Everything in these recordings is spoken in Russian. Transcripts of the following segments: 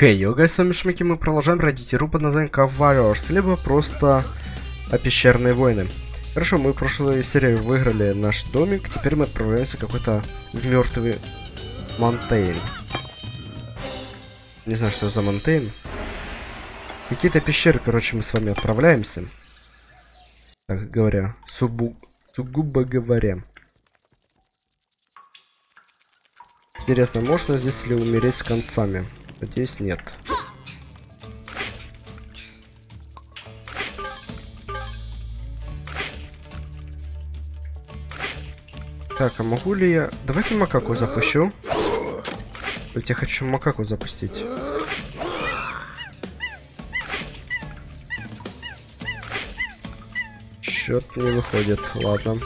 Хей, hey, йога, с вами Шмаки, мы продолжаем родить игру под названием Cave либо просто а, Пещерные войны. Хорошо, мы в прошлой серии выиграли наш домик, теперь мы отправляемся какой-то мертвый Монтейн. Не знаю, что за Монтейн. Какие-то пещеры, короче, мы с вами отправляемся. Так говоря, субу... сугубо говоря. Интересно, можно здесь ли умереть с концами? Надеюсь, нет. Так, а могу ли я... Давайте макаку запущу. Вот я хочу макаку запустить. Счет не выходит, ладно.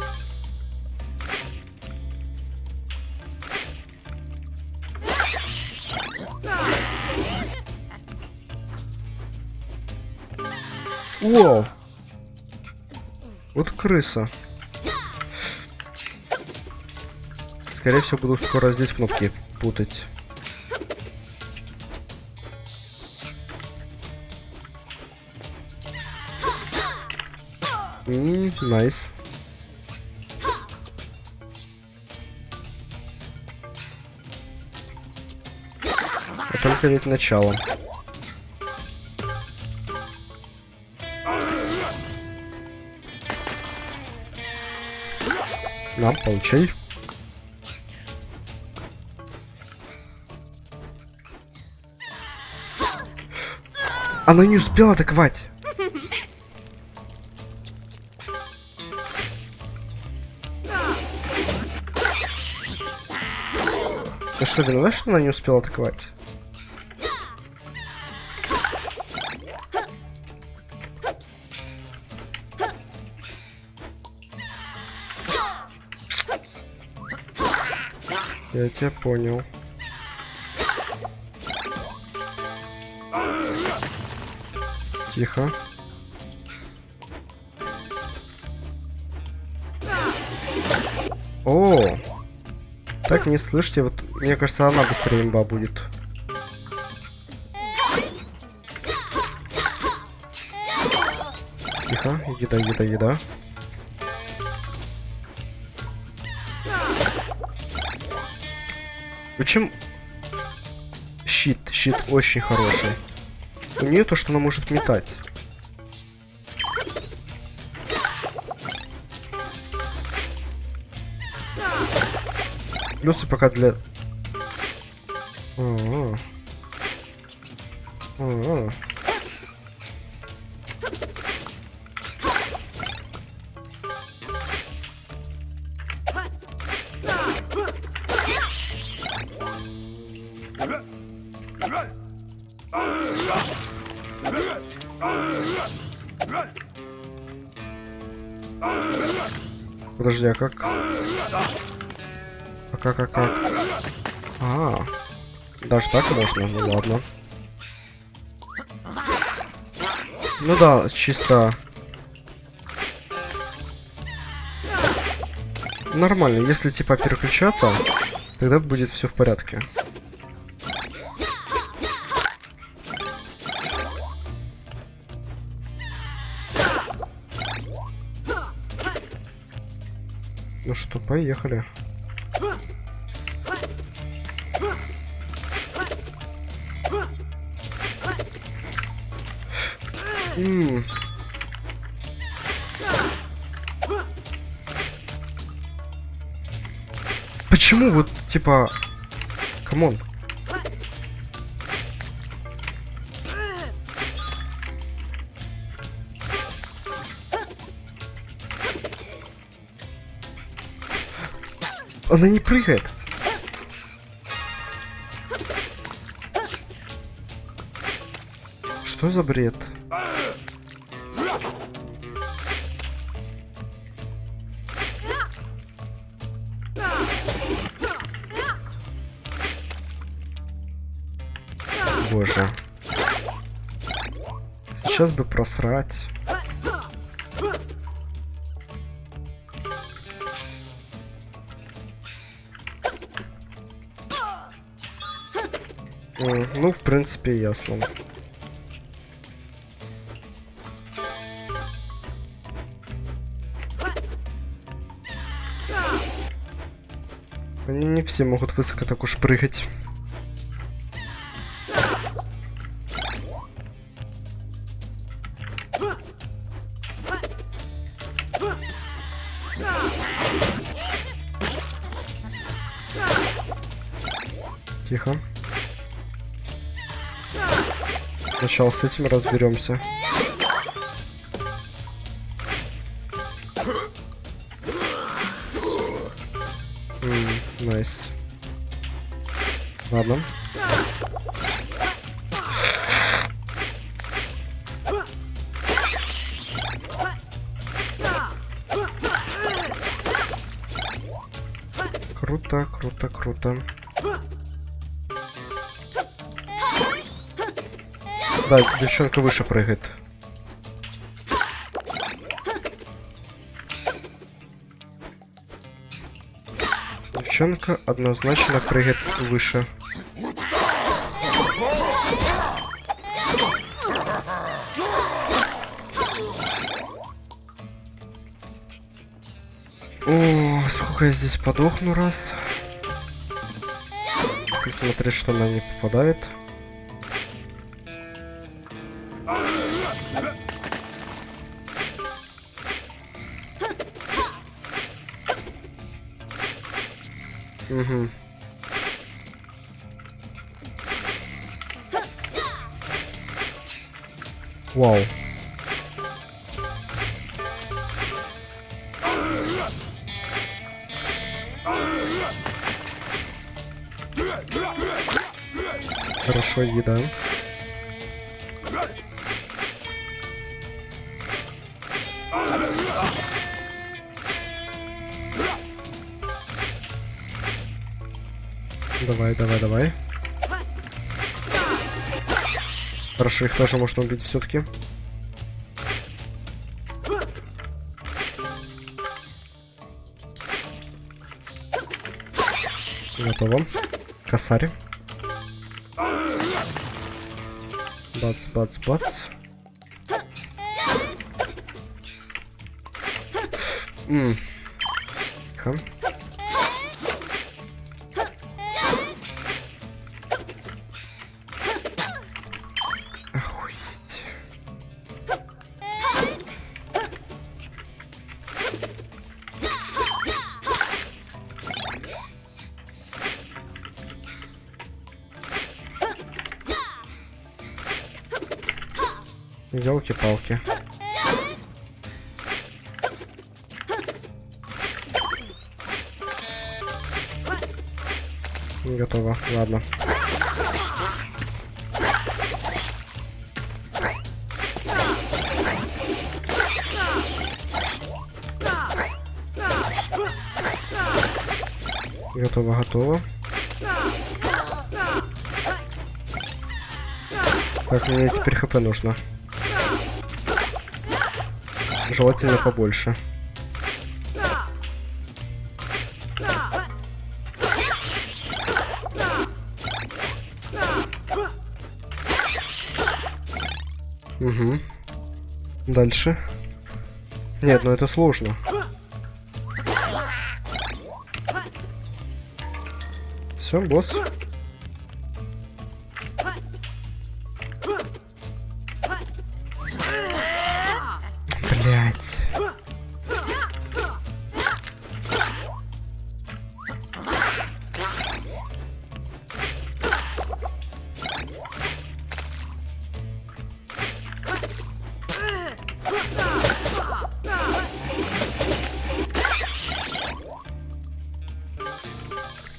Вау! Вот крыса. Скорее всего, буду скоро здесь кнопки путать. Ммм, найс. А только ведь начало. На, получай. Она не успела атаковать. Ты что, виноват, что она не успела атаковать? Я тебя понял. Тихо. О! Так, не слышите, вот мне кажется, она быстрее имба будет. Тихо, еда, еда, еда. Почему? Щит, щит очень хороший. У нее то, что она может метать. Плюсы пока для... О -о -о. Подожди, а как? А как, а как? А, даже так можно, ну ладно. Ну да, чисто... Нормально, если типа переключаться, тогда будет все в порядке. Ну что, поехали. М. Почему вот, типа... Камон. Она не прыгает. Что за бред? Боже. Сейчас бы просрать. Ну, в принципе, ясно. Они не все могут высоко так уж прыгать. Тихо. Сначала с этим разберемся. Найс. Ладно. Круто, круто, круто. Да, девчонка выше прыгает. Девчонка однозначно прыгает выше. О, сколько я здесь подохну раз. И смотреть, что она не попадает. Угу. Вау. Хорошо, еда. Давай, давай, давай. Хорошо, их тоже можно убить все-таки. Готово. Косарь. Бац, бац, бац. М. Елки-палки. Готово. Ладно. Готово, готово. Так, мне теперь хп нужно. Желательно побольше. Угу. Дальше. Нет, ну это сложно. Все, босс.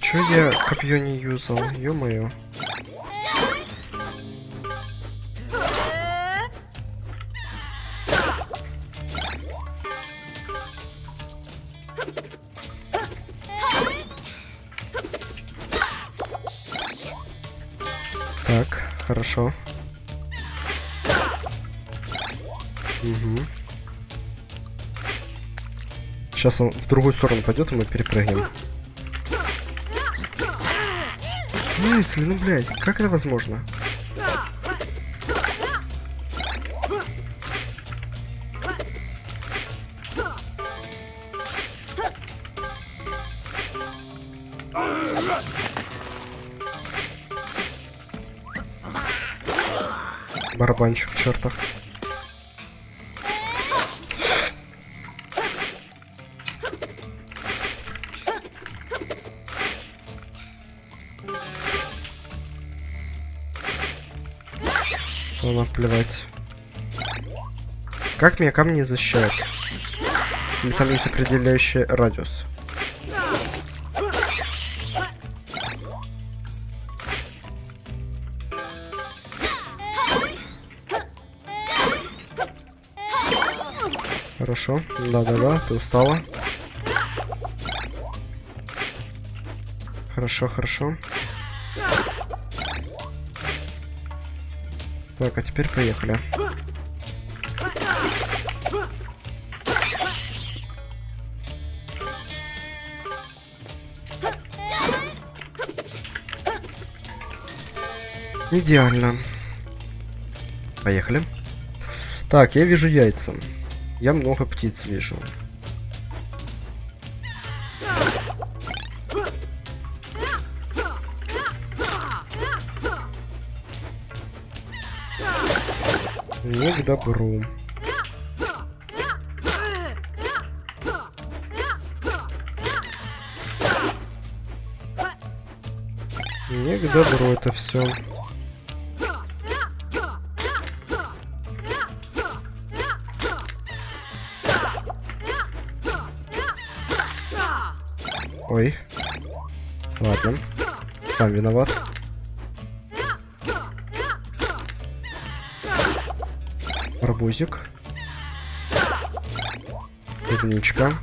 Чё я копье не юзал? Ё-моё. Так, хорошо. Угу. Сейчас он в другую сторону пойдет, и мы перепрыгнем. Смысле? Ну, блядь, как это возможно? Барабанчик чертов. Ладно, плевать. Как меня камни защищают? Или там есть определяющий радиус? Хорошо. Да-да-да, ты устала. Хорошо, хорошо. Так, а теперь поехали. Идеально. Поехали. Так, я вижу яйца. Я много птиц вижу. К добру. Не к добру это все. Ой. Ладно. Сам виноват. Арбузик. Клубничка.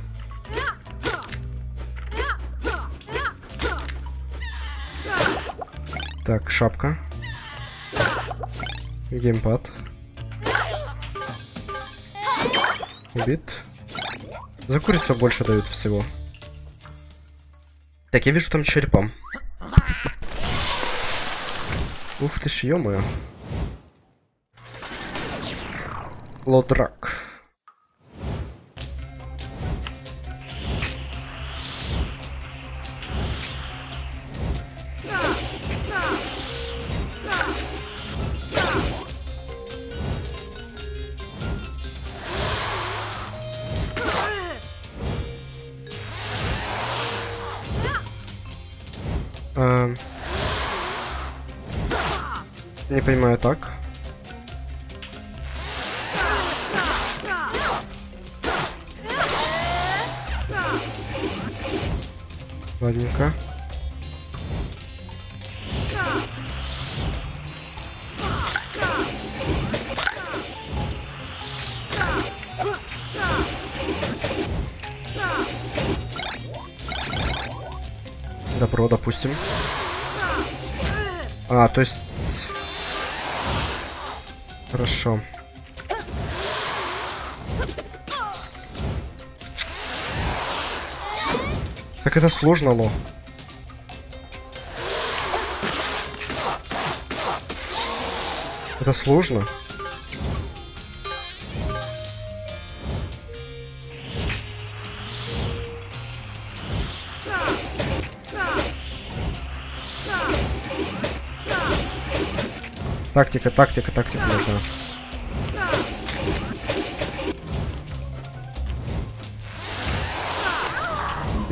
Так, шапка. Геймпад. Убит. За курицу больше дают всего. Так, я вижу там черепа. Ух ты ж, ё-моё. Лодрак. А... Не понимаю так. Ладненько. Добро, допустим. А, то есть... Хорошо. Так это сложно, ло. Это сложно. Тактика, тактика, тактика нужна.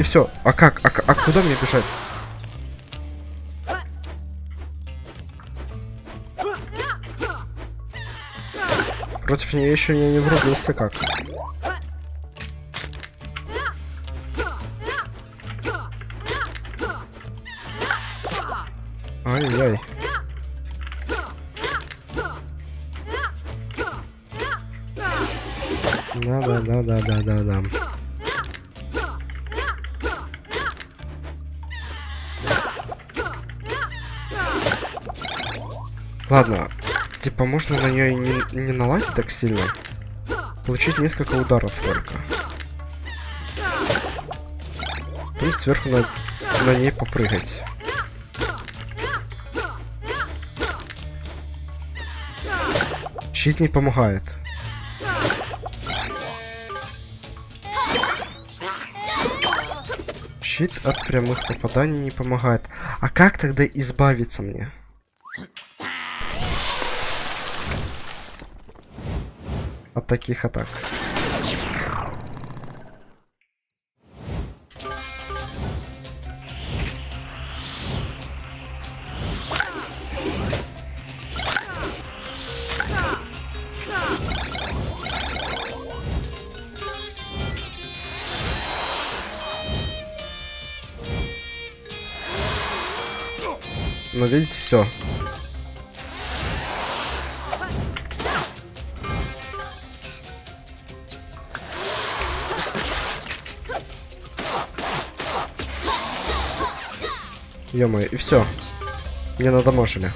И все. А как? А, а куда мне бежать? Против нее еще не, не врубился как. Ай-яй. Да-да-да-да-да-да-да. Ладно, типа можно на нее не, не налазить так сильно. Получить несколько ударов только. Потом сверху на, на ней попрыгать. Щит не помогает. Щит от прямых попаданий не помогает. А как тогда избавиться мне? Таких атак. Но видите, все. Ё и все. Мне надо можели.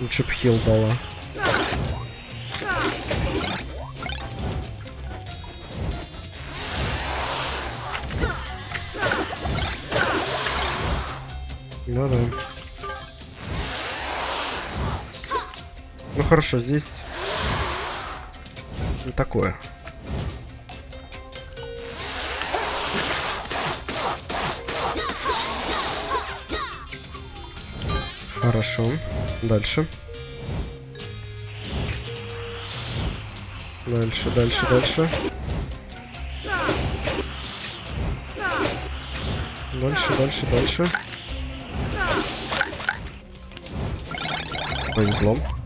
Лучше б хил дала. Ну да. Ну хорошо, здесь ну, такое. Хорошо. Дальше. Дальше, дальше, дальше. Дальше, дальше, дальше. Повезло.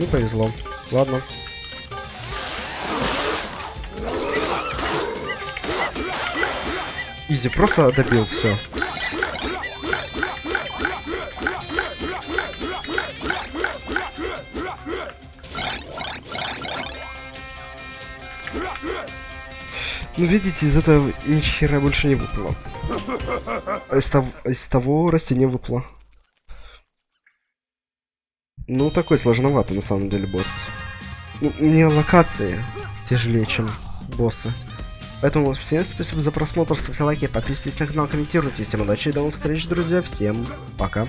Не повезло. Ладно. Изи, просто добил все. Ну, видите, из этого ни хера больше не выпало. А из, того, из того растения выпало. Ну, такой сложноватый, на самом деле, босс. Ну, мне локации тяжелее, чем боссы. Поэтому всем спасибо за просмотр, ставьте лайки, подписывайтесь на канал, комментируйте. Всем удачи и до новых встреч, друзья. Всем пока.